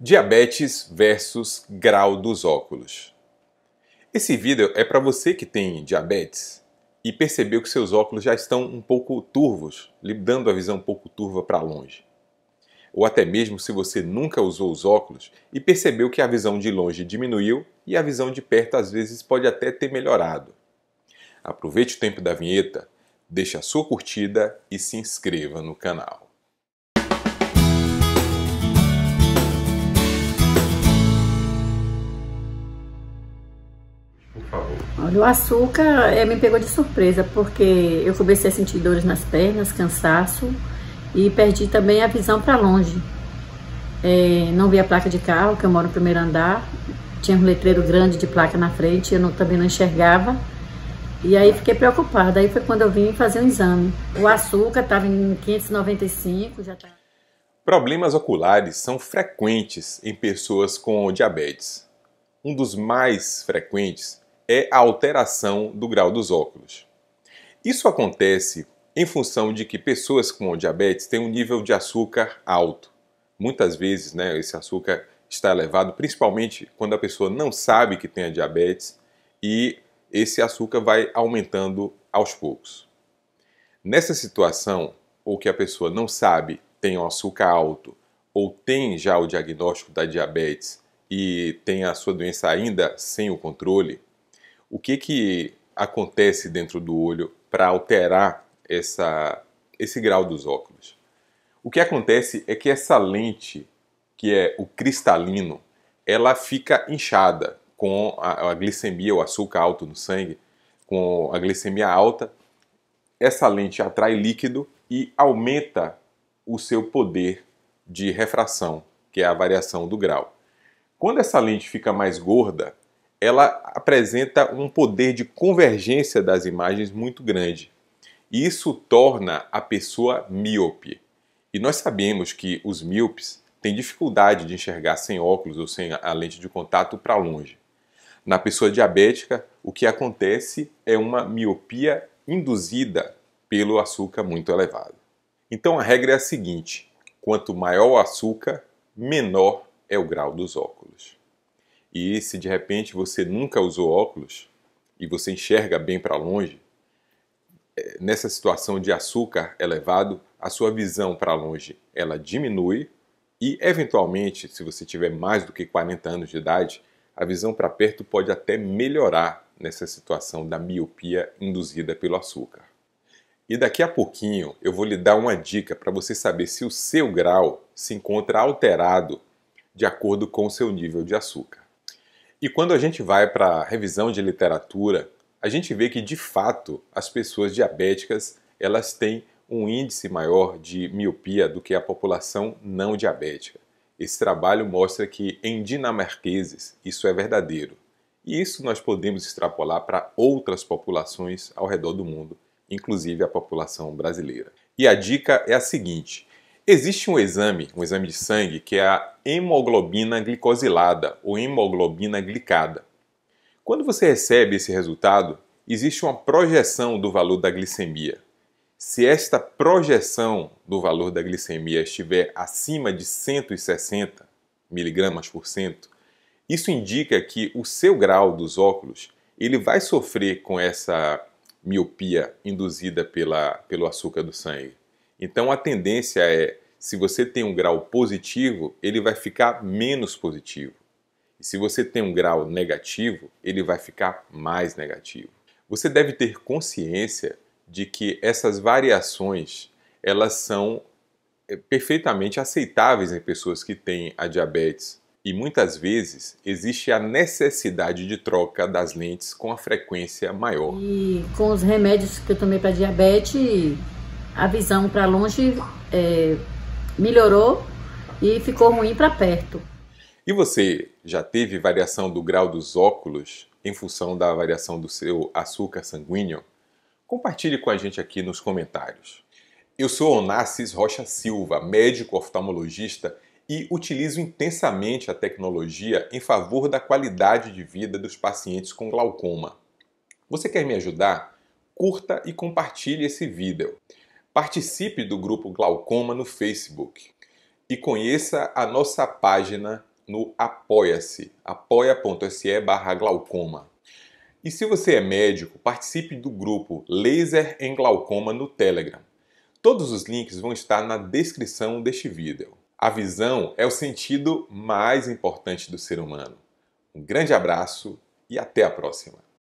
Diabetes versus grau dos óculos. Esse vídeo é para você que tem diabetes e percebeu que seus óculos já estão um pouco turvos, lhe dando a visão um pouco turva para longe. Ou até mesmo se você nunca usou os óculos e percebeu que a visão de longe diminuiu e a visão de perto às vezes pode até ter melhorado. Aproveite o tempo da vinheta, deixe a sua curtida e se inscreva no canal. Olha, o açúcar é, me pegou de surpresa, porque eu comecei a sentir dores nas pernas, cansaço e perdi também a visão para longe. É, não vi a placa de carro, que eu moro no primeiro andar, tinha um letreiro grande de placa na frente, eu não, também não enxergava. E aí fiquei preocupada, aí foi quando eu vim fazer um exame. O açúcar estava em 595, já tá... Problemas oculares são frequentes em pessoas com diabetes. Um dos mais frequentes é a alteração do grau dos óculos. Isso acontece em função de que pessoas com diabetes têm um nível de açúcar alto. Muitas vezes, né, esse açúcar está elevado, principalmente quando a pessoa não sabe que tem a diabetes e esse açúcar vai aumentando aos poucos. Nessa situação, ou que a pessoa não sabe tem o açúcar alto ou tem já o diagnóstico da diabetes e tem a sua doença ainda sem o controle, o que, que acontece dentro do olho para alterar essa, esse grau dos óculos? O que acontece é que essa lente, que é o cristalino, ela fica inchada com a, a glicemia, o açúcar alto no sangue, com a glicemia alta. Essa lente atrai líquido e aumenta o seu poder de refração, que é a variação do grau. Quando essa lente fica mais gorda, ela apresenta um poder de convergência das imagens muito grande. E isso torna a pessoa míope. E nós sabemos que os míopes têm dificuldade de enxergar sem óculos ou sem a lente de contato para longe. Na pessoa diabética, o que acontece é uma miopia induzida pelo açúcar muito elevado. Então a regra é a seguinte: quanto maior o açúcar, menor é o grau dos óculos. E se de repente você nunca usou óculos e você enxerga bem para longe, é, nessa situação de açúcar elevado, a sua visão para longe ela diminui e eventualmente, se você tiver mais do que 40 anos de idade, a visão para perto pode até melhorar nessa situação da miopia induzida pelo açúcar. E daqui a pouquinho eu vou lhe dar uma dica para você saber se o seu grau se encontra alterado de acordo com o seu nível de açúcar. E quando a gente vai para a revisão de literatura, a gente vê que de fato as pessoas diabéticas elas têm um índice maior de miopia do que a população não diabética. Esse trabalho mostra que em dinamarqueses isso é verdadeiro. E isso nós podemos extrapolar para outras populações ao redor do mundo, inclusive a população brasileira. E a dica é a seguinte: Existe um exame, um exame de sangue, que é a hemoglobina glicosilada ou hemoglobina glicada. Quando você recebe esse resultado, existe uma projeção do valor da glicemia. Se esta projeção do valor da glicemia estiver acima de 160 miligramas por cento, isso indica que o seu grau dos óculos ele vai sofrer com essa miopia induzida pela, pelo açúcar do sangue. Então a tendência é, se você tem um grau positivo, ele vai ficar menos positivo. E se você tem um grau negativo, ele vai ficar mais negativo. Você deve ter consciência de que essas variações, elas são eh, perfeitamente aceitáveis em pessoas que têm a diabetes. E muitas vezes existe a necessidade de troca das lentes com a frequência maior. E com os remédios que eu tomei para diabetes, a visão para longe é, melhorou e ficou ruim para perto. E você já teve variação do grau dos óculos em função da variação do seu açúcar sanguíneo? Compartilhe com a gente aqui nos comentários. Eu sou Onassis Rocha Silva, médico oftalmologista e utilizo intensamente a tecnologia em favor da qualidade de vida dos pacientes com glaucoma. Você quer me ajudar? Curta e compartilhe esse vídeo. Participe do grupo Glaucoma no Facebook. e conheça a nossa página no Apoia-se, apoia.se barra glaucoma. E se você é médico, participe do grupo Laser em Glaucoma no Telegram. Todos os links vão estar na descrição deste vídeo. A visão é o sentido mais importante do ser humano. Um grande abraço e até a próxima!